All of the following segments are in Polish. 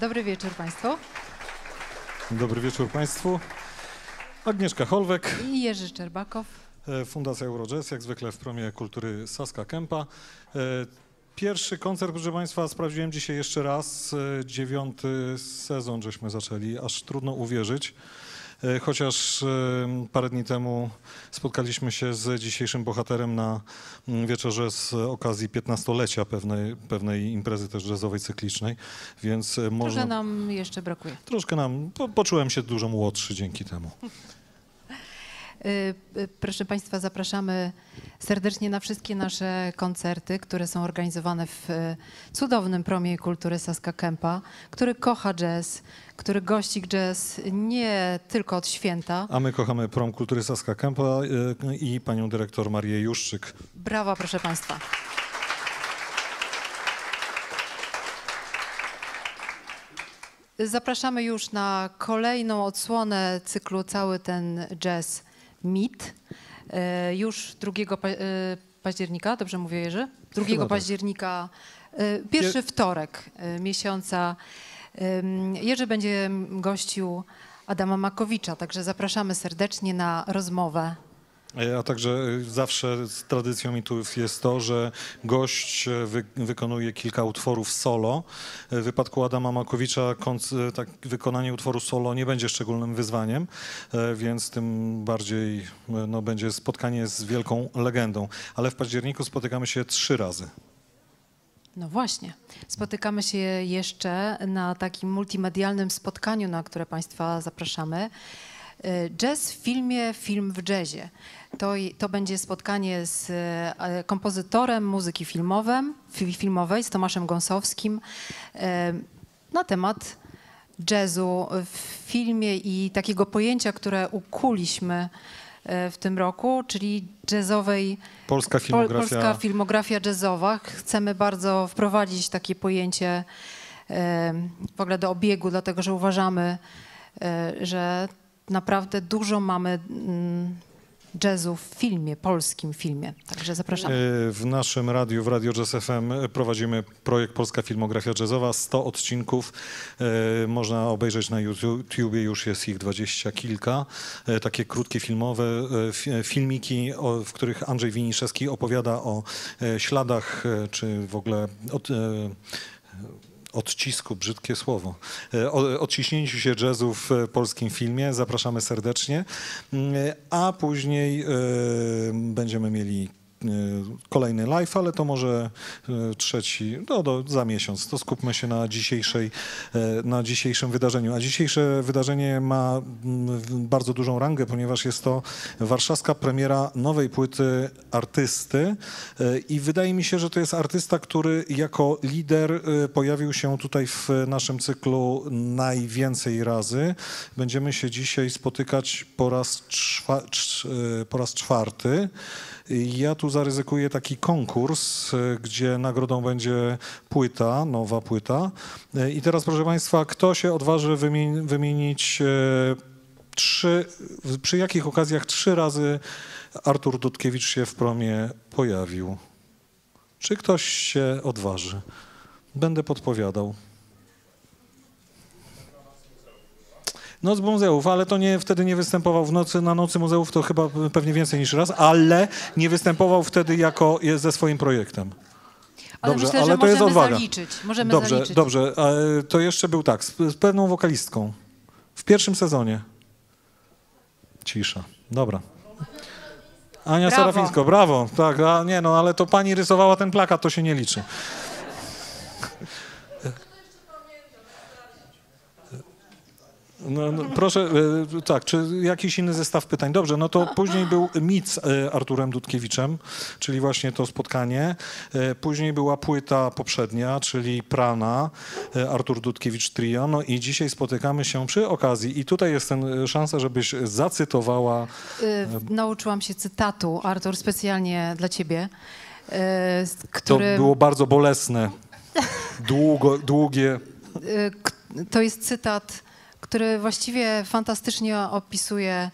Dobry wieczór Państwu. Dobry wieczór Państwu. Agnieszka Holwek, I Jerzy Czerbakow. e, Fundacja Eurojazz, jak zwykle w promie kultury Saska Kępa. E, Pierwszy koncert, proszę Państwa, sprawdziłem dzisiaj jeszcze raz. E, Dziewiąty sezon żeśmy zaczęli, aż trudno uwierzyć. E, Chociaż e, parę dni temu spotkaliśmy się z dzisiejszym bohaterem na mm, wieczorze z okazji 15-lecia pewnej, pewnej imprezy też jazzowej cyklicznej, więc e, można... Trochę nam jeszcze brakuje. Troszkę nam, po, poczułem się dużo młodszy dzięki temu. Y, y, Proszę Państwa, zapraszamy serdecznie na wszystkie nasze koncerty, które są organizowane w y, cudownym promie kultury Saska Kępa, który kocha jazz, który gości jazz nie tylko od święta. A my kochamy Prom Kultury Saska e, i panią dyrektor Marię Juszczyk. Brawa, proszę Państwa. Zapraszamy już na kolejną odsłonę cyklu Cały ten jazz mit. E, Już 2 pa- e, października, dobrze mówię Jerzy? 2 Chyba tak. października, e, pierwszy wtorek miesiąca. Jerzy będzie gościł Adama Makowicza, także zapraszamy serdecznie na rozmowę. E, A także e, zawsze z tradycją mitów jest to, że gość e, wy, wykonuje kilka utworów solo. W wypadku Adama Makowicza tak, wykonanie utworu solo nie będzie szczególnym wyzwaniem, więc tym bardziej no, będzie spotkanie z wielką legendą. Ale w październiku spotykamy się trzy razy. No właśnie. Spotykamy się jeszcze na takim multimedialnym spotkaniu, na które Państwa zapraszamy. Y, Jazz w filmie, film w jazzie. To, to będzie spotkanie z e, kompozytorem muzyki filmowym, fi- filmowej, z Tomaszem Gąsowskim e, na temat jazzu w filmie i takiego pojęcia, które ukuliśmy e, w tym roku, czyli jazzowej Polska Pol- filmografia. Polska filmografia jazzowa. Chcemy bardzo wprowadzić takie pojęcie e, w ogóle do obiegu, dlatego że uważamy, e, że naprawdę dużo mamy mm, jazzu w filmie, polskim filmie. Także zapraszamy. E, W naszym radiu, w Radio Jazz FM prowadzimy projekt Polska Filmografia Jazzowa. 100 odcinków e, można obejrzeć na YouTubie, już jest ich dwadzieścia kilka. E, Takie krótkie filmowe e, fi- filmiki, w których Andrzej Winiszewski opowiada o e, śladach, e, czy w ogóle od, e, odcisku, brzydkie słowo, e, o odciśnięciu się jazzu w e, polskim filmie. Zapraszamy serdecznie. Mm, A później e, będziemy mieli kolejny live, ale to może e, trzeci, no do, za miesiąc. To skupmy się na, dzisiejszej, e, na dzisiejszym wydarzeniu. A dzisiejsze wydarzenie ma mm, bardzo dużą rangę, ponieważ jest to warszawska premiera nowej płyty artysty e, i wydaje mi się, że to jest artysta, który jako lider e, pojawił się tutaj w naszym cyklu najwięcej razy. Będziemy się dzisiaj spotykać po raz, czwa, cz- e, po raz czwarty. Ja tu zaryzykuję taki konkurs, e, gdzie nagrodą będzie płyta, nowa płyta. E, I teraz, proszę Państwa, kto się odważy wymieni- wymienić e, trzy, przy jakich okazjach trzy razy Artur Dudkiewicz się w promie pojawił? Czy ktoś się odważy? Będę podpowiadał. Noc muzeów, ale to nie, wtedy nie występował w nocy, na Nocy Muzeów to chyba pewnie więcej niż raz, ale nie występował wtedy jako ze swoim projektem. Ale Dobrze, myślę, ale to jest odwaga. zaliczyć. Możemy Dobrze, zaliczyć. dobrze. To jeszcze był tak, z, z pewną wokalistką. W pierwszym sezonie. Cisza. Dobra. Ania Brawo. Serafińsko, brawo. Tak, a nie no, ale to pani rysowała ten plakat, to się nie liczy. No, no, proszę, e, tak, czy jakiś inny zestaw pytań? Dobrze, no to później był mit z e, Arturem Dudkiewiczem, czyli właśnie to spotkanie. E, Później była płyta poprzednia, czyli Prana, Artur Dudkiewicz Trio. No i dzisiaj spotykamy się przy okazji i tutaj jest ten, szansa, żebyś zacytowała nauczyłam się cytatu, Artur, specjalnie dla ciebie, y, z- To który... było bardzo bolesne, długo, długie. to jest cytat, który właściwie fantastycznie opisuje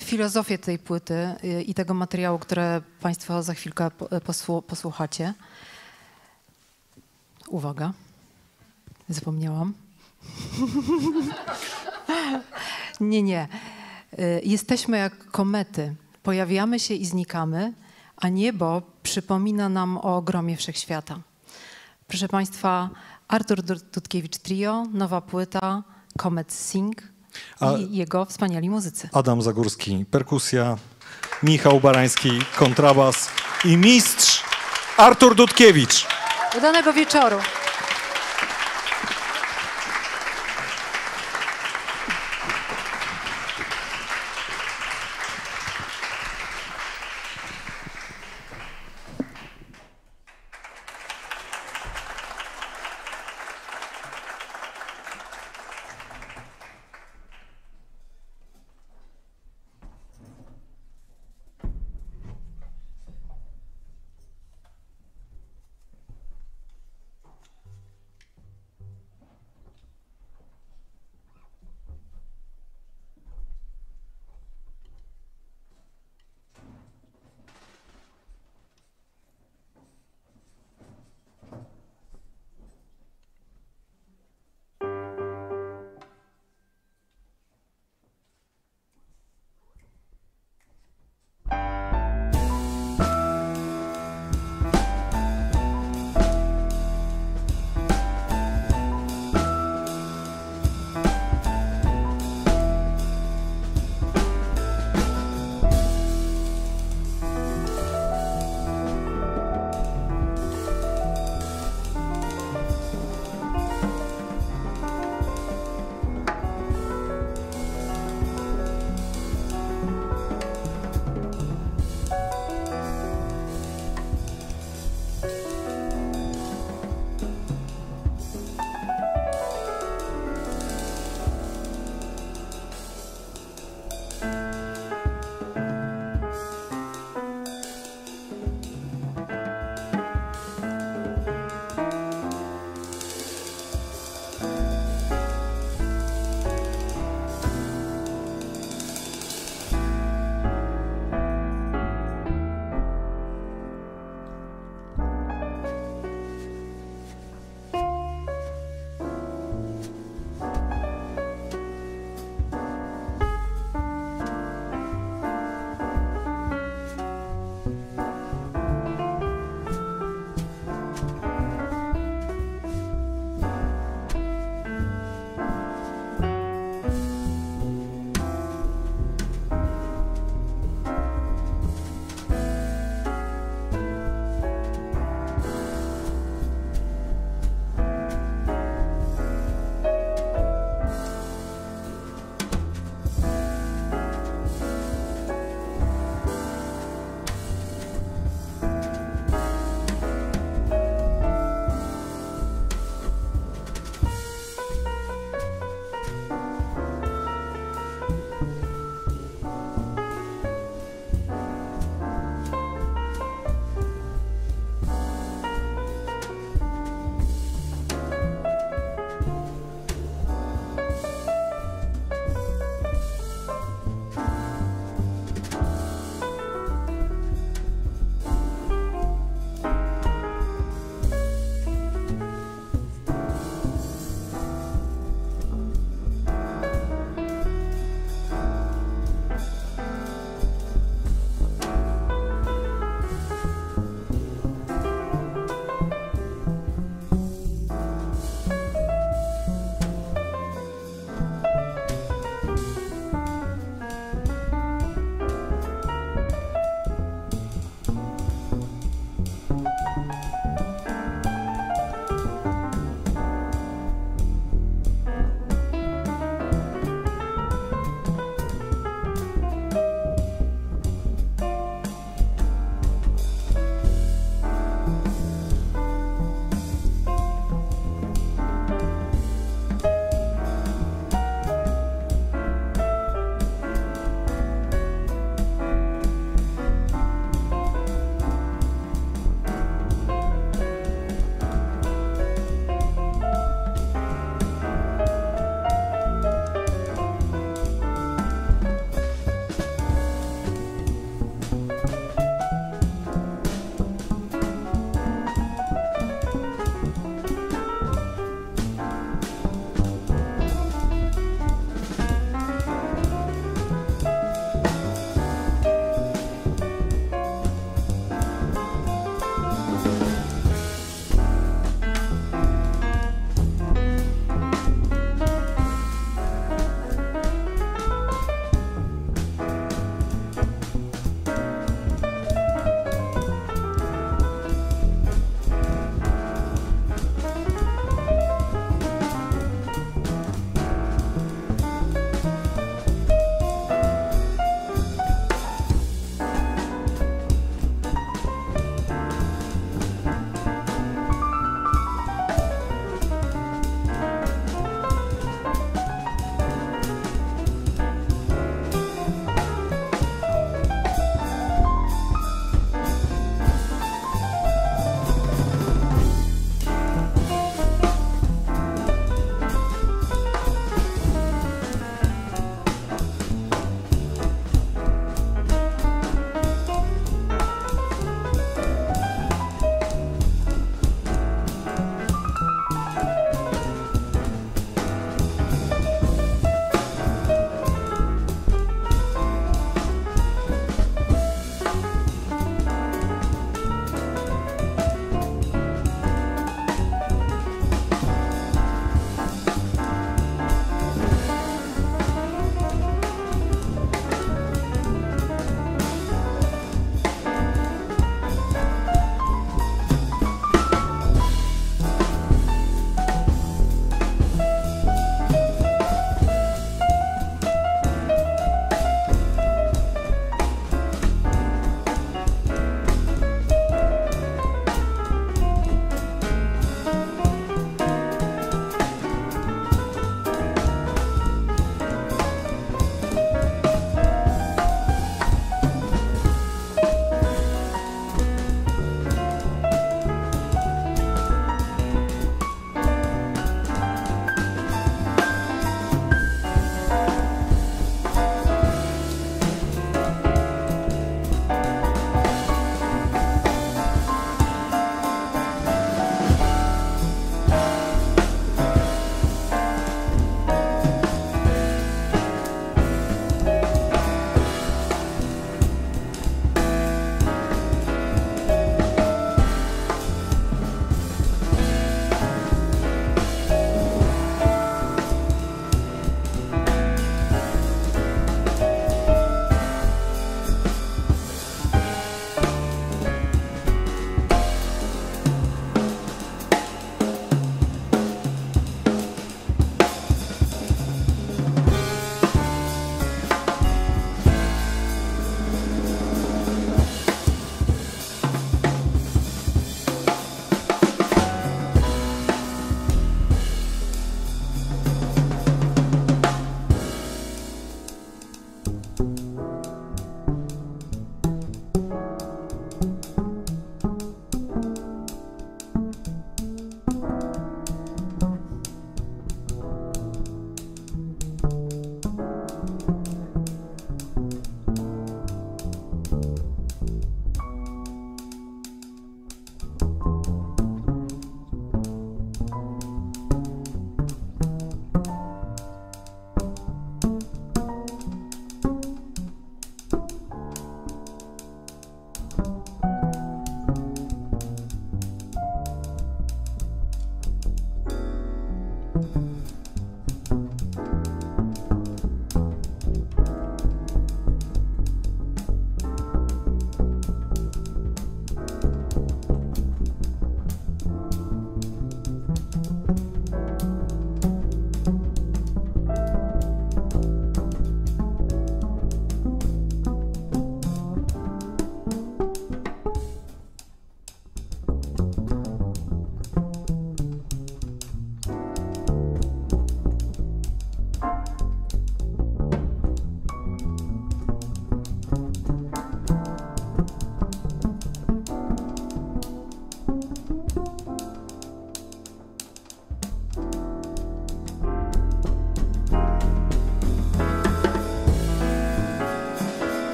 filozofię tej płyty i tego materiału, które Państwo za chwilkę po- posłu- posłuchacie. Uwaga, zapomniałam. nie, nie. Y, Jesteśmy jak komety. Pojawiamy się i znikamy, a niebo przypomina nam o ogromie wszechświata. Proszę Państwa, Artur Dudkiewicz Trio, nowa płyta, Comet Sing A- i jego wspaniali muzycy. Adam Zagórski, perkusja, Michał Barański, kontrabas i mistrz Artur Dudkiewicz. Udanego wieczoru.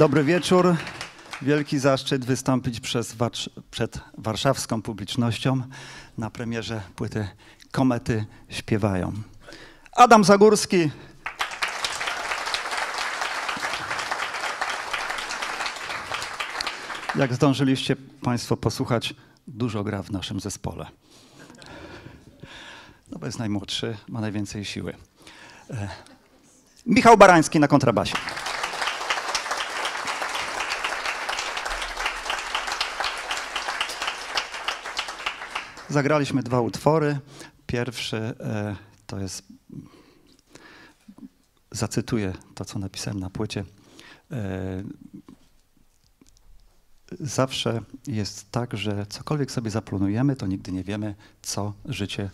Dobry wieczór. Wielki zaszczyt wystąpić Warsz- przed warszawską publicznością na premierze płyty Komety śpiewają. Adam Zagórski. Jak zdążyliście Państwo posłuchać, dużo gra w naszym zespole. No bo jest najmłodszy, ma najwięcej siły. E, Michał Barański na kontrabasie. Zagraliśmy dwa utwory. Pierwszy e, to jest, zacytuję to, co napisałem na płycie. E, zawsze jest tak, że cokolwiek sobie zaplanujemy, to nigdy nie wiemy, co życie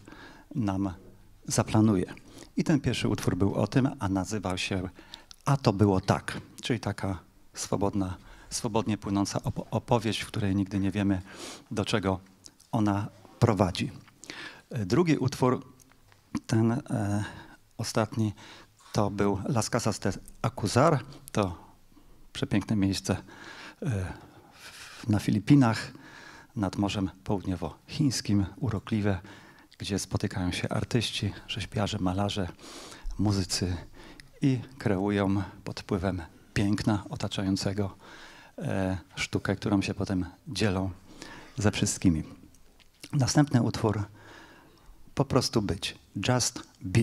nam zaplanuje. I ten pierwszy utwór był o tym, a nazywał się A to było tak, czyli taka swobodna, swobodnie płynąca opo- opowieść, w której nigdy nie wiemy, do czego ona prowadzi. E, Drugi utwór, ten e, ostatni, to był Las Casas de Acuzar. To przepiękne miejsce e, na Filipinach, nad Morzem Południowochińskim, urokliwe, gdzie spotykają się artyści, rzeźbiarze, malarze, muzycy i kreują pod wpływem piękna otaczającego e, sztukę, którą się potem dzielą ze wszystkimi. Następny utwór po prostu być. Just be.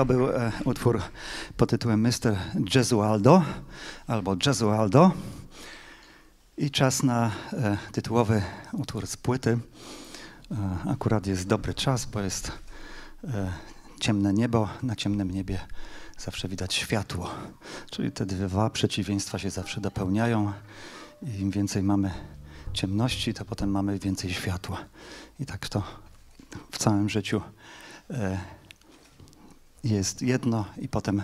To był e, utwór pod tytułem Mr. Gesualdo albo Gesualdo. I czas na e, tytułowy utwór z płyty. E, akurat jest dobry czas, bo jest e, ciemne niebo. Na ciemnym niebie zawsze widać światło. Czyli te dwa przeciwieństwa się zawsze dopełniają. I im więcej mamy ciemności, to potem mamy więcej światła. I tak to w całym życiu e, jest jedno i potem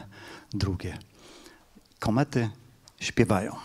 drugie. Komety śpiewają.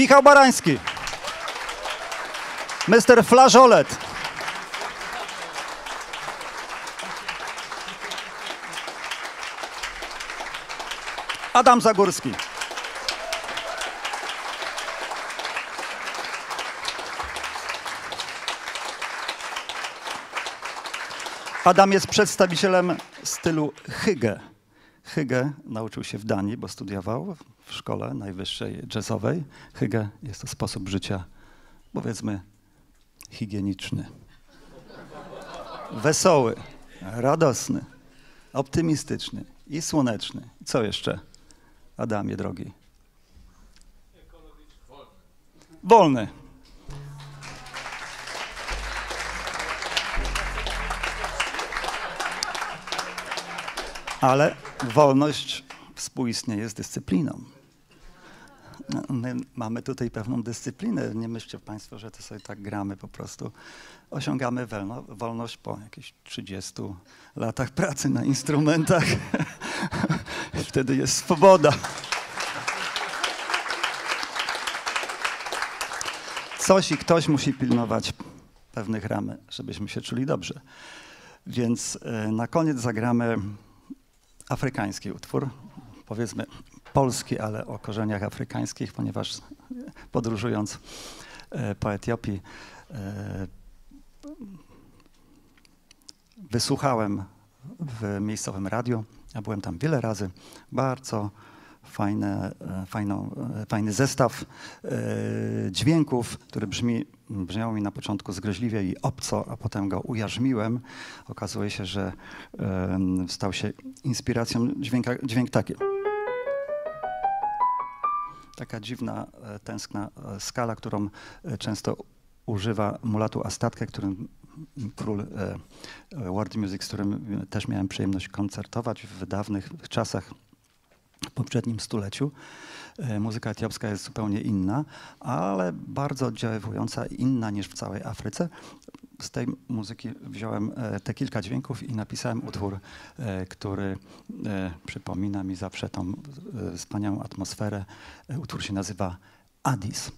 Michał Barański. Mr. Flażolet. Adam Zagórski. Adam jest przedstawicielem stylu hygge. Hygge nauczył się w Danii, bo studiował szkole najwyższej jazzowej. Hygge jest to sposób życia, powiedzmy, higieniczny. Wesoły, radosny, optymistyczny i słoneczny. Co jeszcze, Adamie drogi? Wolny. Ale wolność współistnieje z dyscypliną. No, My mamy tutaj pewną dyscyplinę. Nie myślcie Państwo, że to sobie tak gramy po prostu. Osiągamy wolno, wolność po jakichś 30 latach pracy na instrumentach. Wtedy jest swoboda. Coś i ktoś musi pilnować pewnych ram, żebyśmy się czuli dobrze. Więc e, na koniec zagramy afrykański utwór, powiedzmy polski, ale o korzeniach afrykańskich, ponieważ podróżując e, po Etiopii e, wysłuchałem w miejscowym radiu, ja byłem tam wiele razy, bardzo fajne, e, fajny zestaw dźwięków, który brzmi, brzmiał mi na początku zgryźliwie i obco, a potem go ujarzmiłem. Okazuje się, że stał się inspiracją dźwięka, dźwięk taki. Taka dziwna, e, tęskna e, skala, którą e, często używa mulatu Astatkę, którym król world music, z którym też miałem przyjemność koncertować w dawnych czasach w poprzednim stuleciu. Muzyka etiopska jest zupełnie inna, ale bardzo oddziaływująca, inna niż w całej Afryce. Z tej muzyki wziąłem e, te kilka dźwięków i napisałem utwór, e, który e, przypomina mi zawsze tą wspaniałą atmosferę. Utwór się nazywa Addis.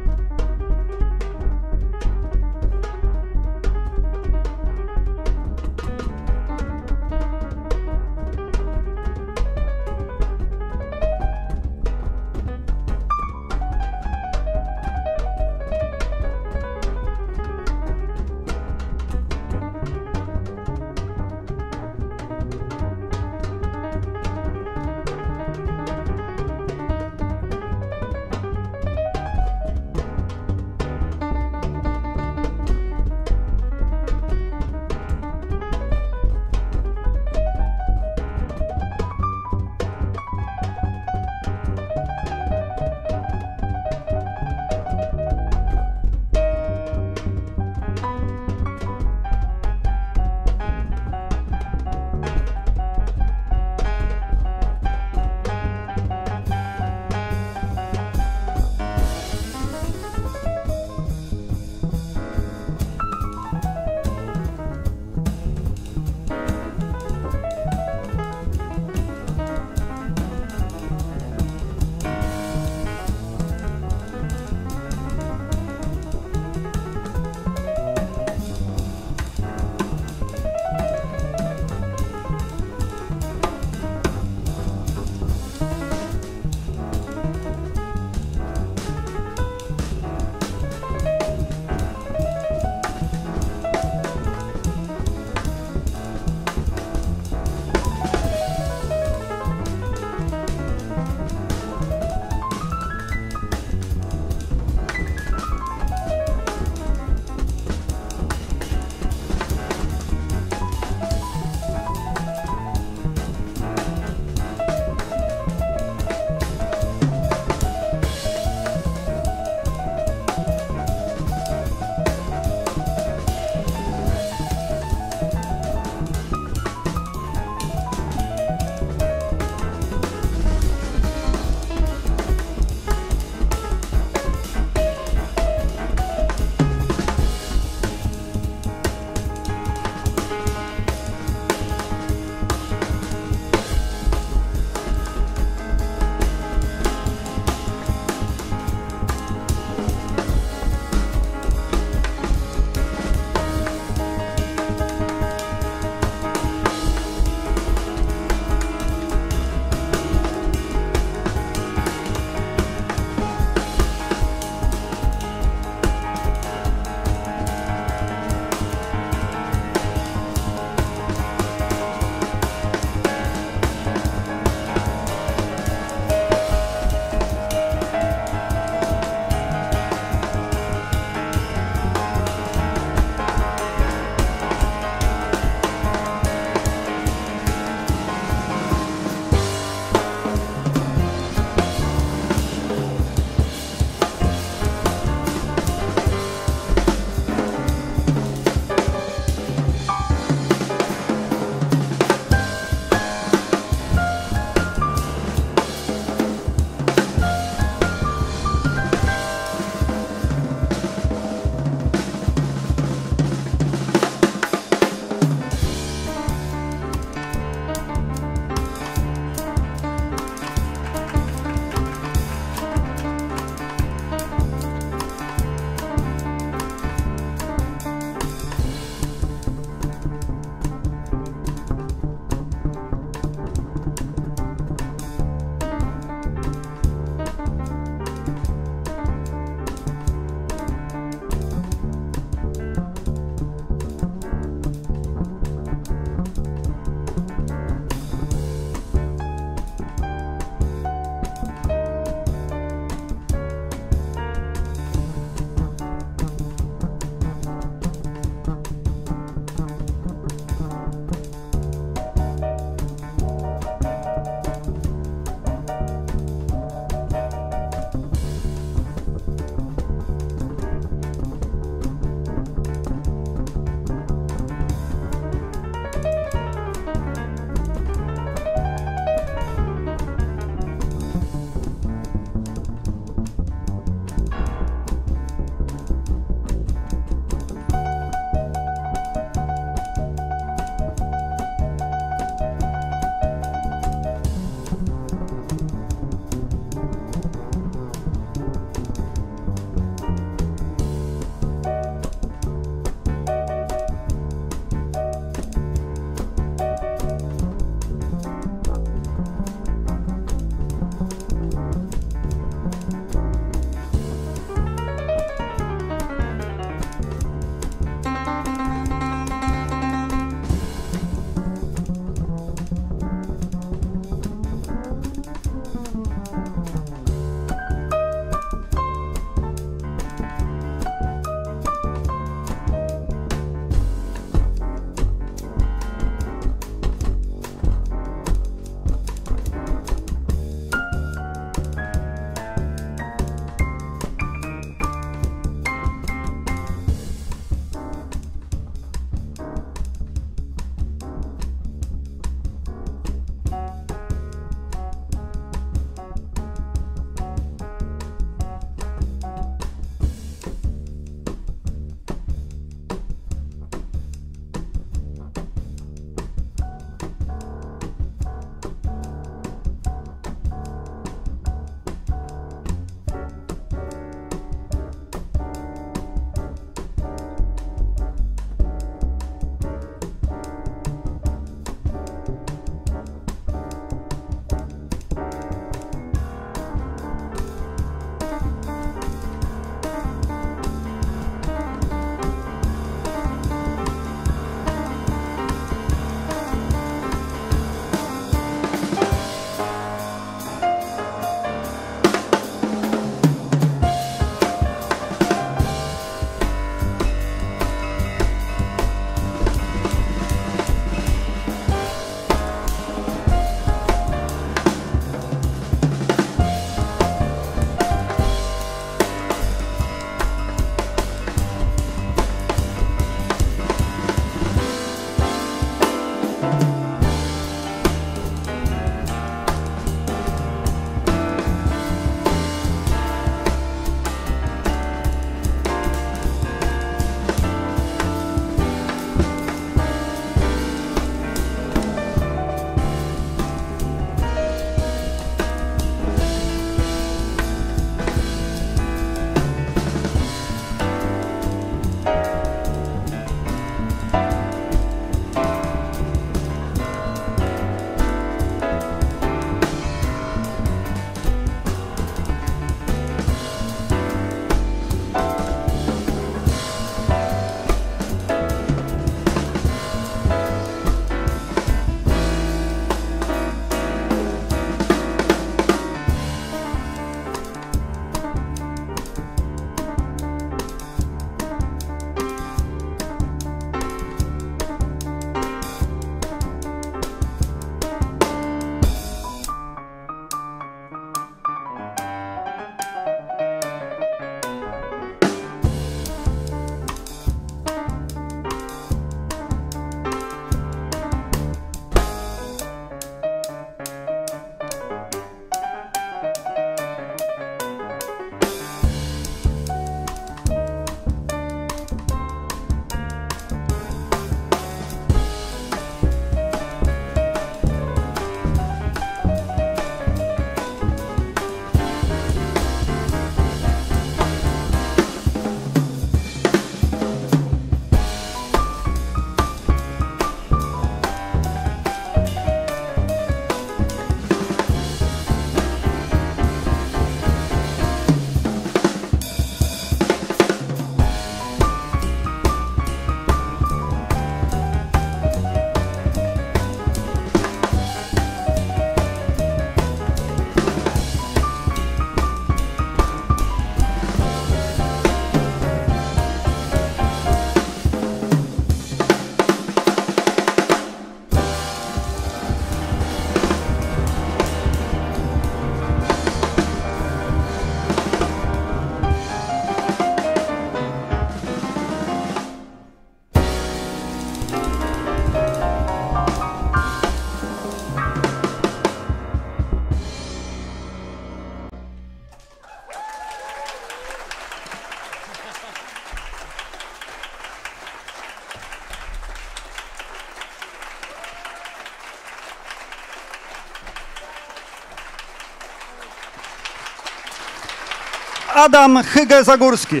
Adam Hygę-Zagórski.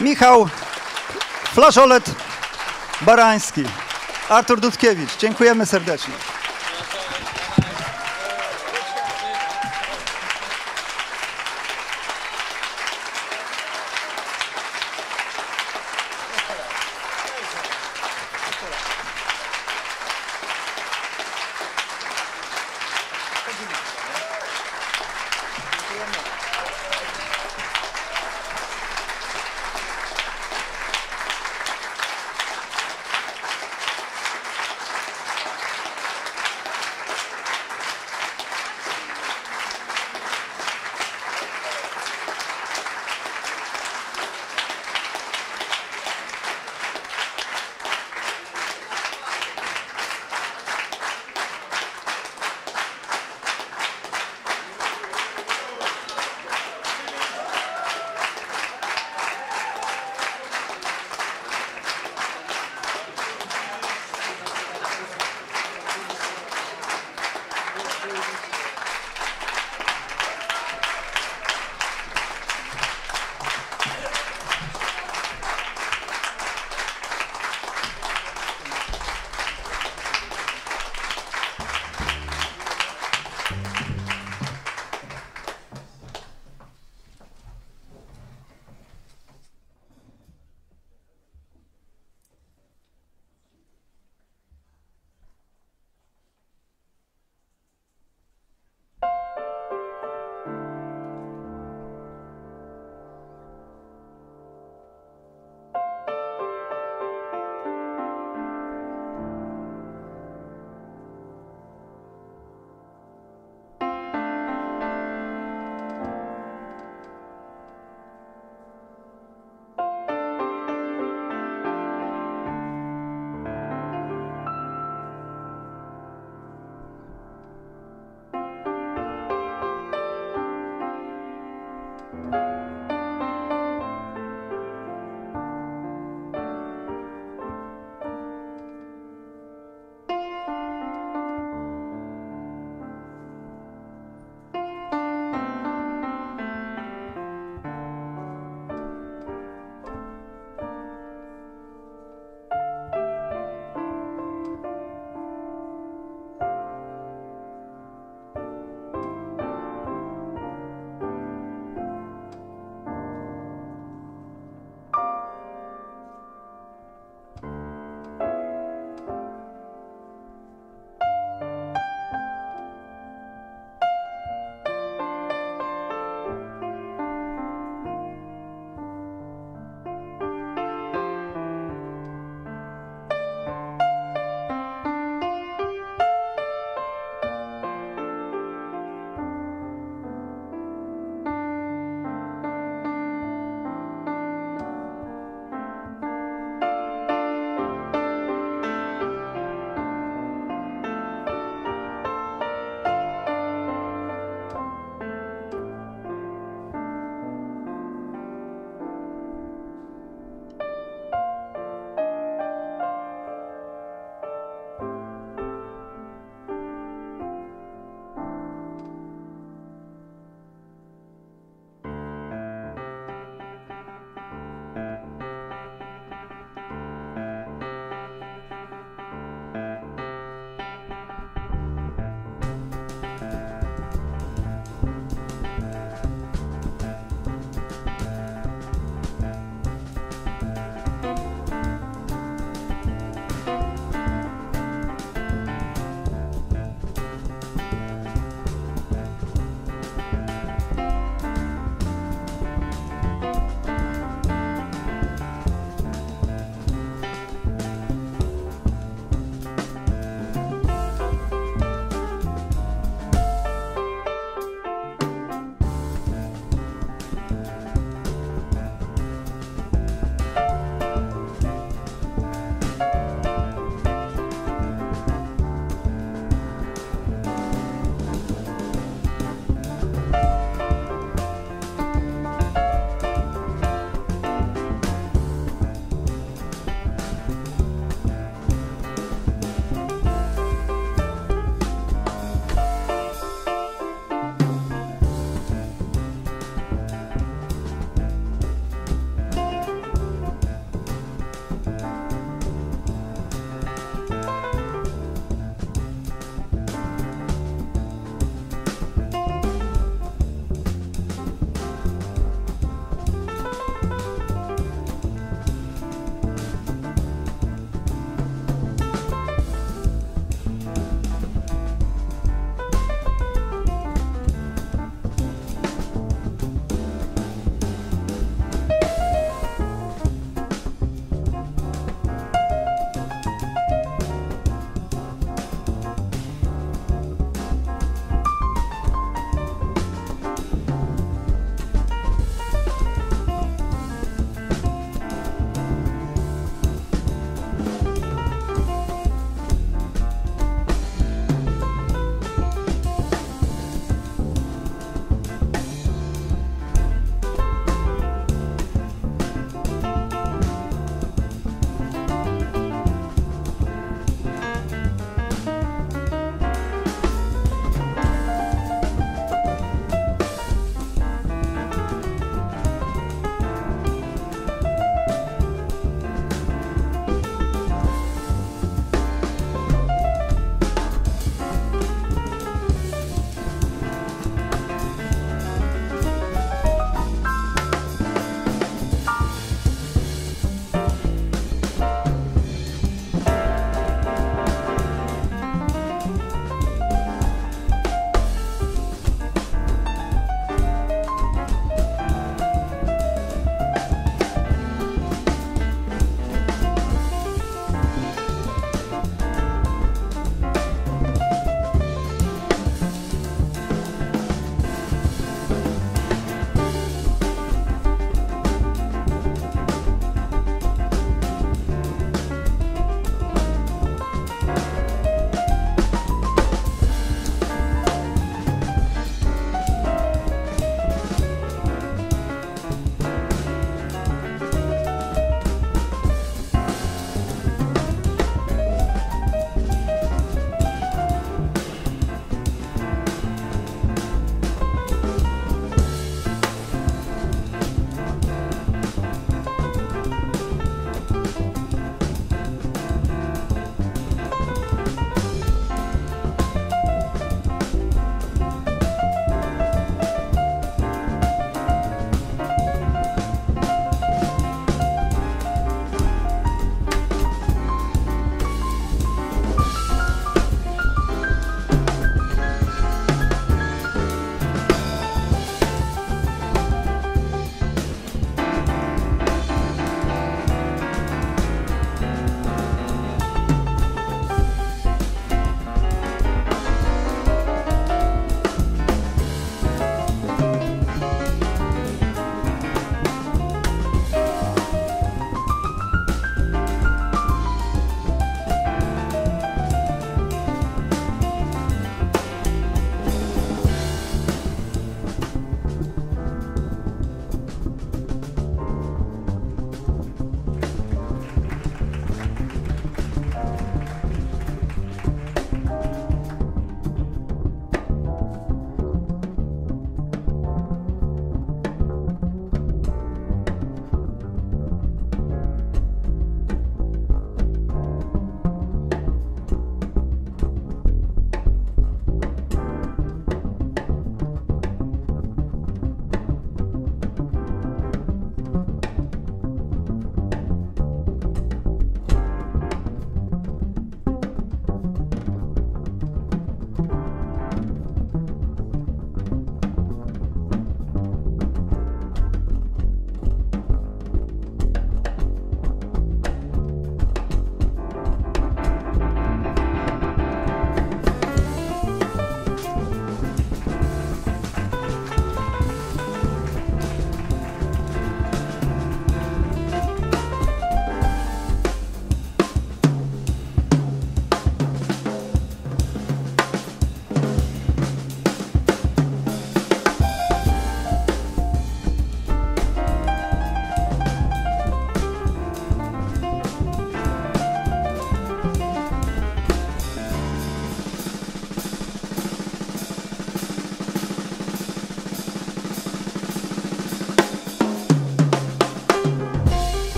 Michał Flaszolet Barański. Artur Dudkiewicz. Dziękujemy serdecznie.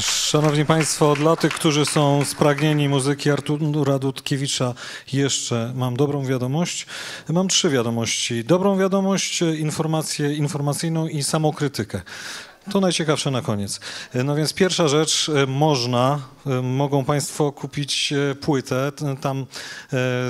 Szanowni Państwo, dla tych, którzy są spragnieni muzyki Artura Dudkiewicza, jeszcze mam dobrą wiadomość. Mam trzy wiadomości. Dobrą wiadomość, informację informacyjną i samokrytykę. To najciekawsze na koniec. No więc pierwsza rzecz, e, można, e, mogą Państwo kupić e, płytę. Tam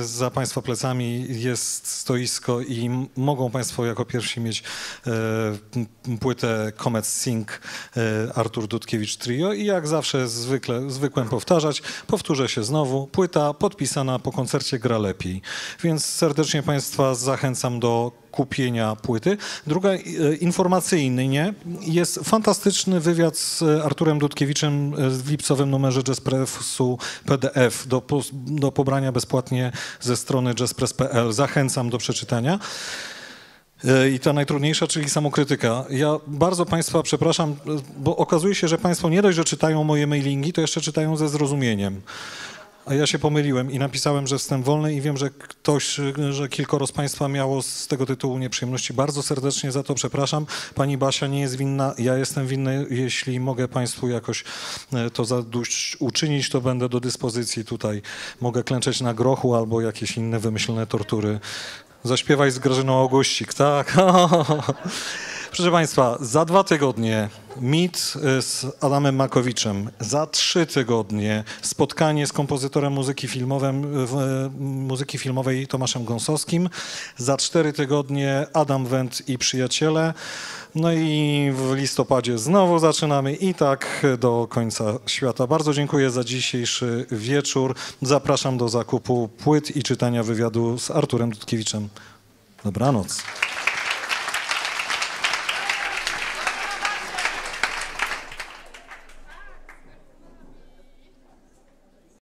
za Państwa plecami jest stoisko i mogą Państwo jako pierwsi mieć e, płytę Comet Sing e, Artur Dudkiewicz Trio i jak zawsze zwykle, zwykłem powtarzać, powtórzę się znowu, płyta podpisana po koncercie gra lepiej. Więc serdecznie Państwa zachęcam do kupienia płyty. Druga e, informacyjnie jest fantastyczny wywiad z Arturem Dudkiewiczem w lipcowym numerze Jazzpressu PDF do, do pobrania bezpłatnie ze strony jazzpress.pl. Zachęcam do przeczytania. E, I ta najtrudniejsza, czyli samokrytyka. Ja bardzo Państwa przepraszam, bo okazuje się, że Państwo nie dość, że czytają moje mailingi, to jeszcze czytają ze zrozumieniem. A ja się pomyliłem i napisałem, że wstęp wolny i wiem, że ktoś, że kilkoro z Państwa miało z tego tytułu nieprzyjemności. Bardzo serdecznie za to przepraszam. Pani Basia nie jest winna, ja jestem winny. Jeśli mogę Państwu jakoś e, to zadość uczynić, to będę do dyspozycji tutaj. Mogę klęczeć na grochu albo jakieś inne wymyślone tortury. Zaśpiewaj z Grażyną Augustik, tak? Proszę Państwa, za dwa tygodnie mit y, z Adamem Makowiczem, za trzy tygodnie spotkanie z kompozytorem muzyki, filmowym, w, y, muzyki filmowej Tomaszem Gąsowskim, za cztery tygodnie Adam Wendt i przyjaciele, no i w listopadzie znowu zaczynamy i tak do końca świata. Bardzo dziękuję za dzisiejszy wieczór. Zapraszam do zakupu płyt i czytania wywiadu z Arturem Dudkiewiczem. Dobranoc.